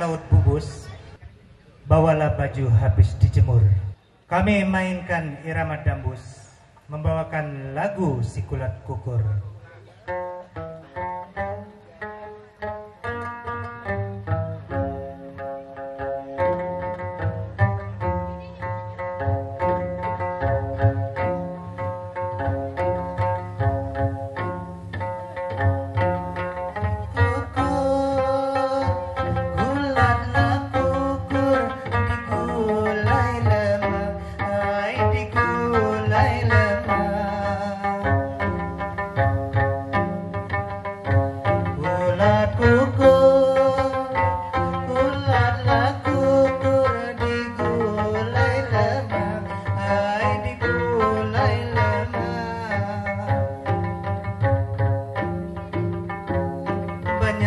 laut bubus, bawalah baju habis dijemur. Kami mainkan irama dambus, membawakan lagu sikulat kukur.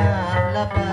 habla para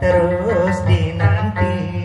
terus dinanti.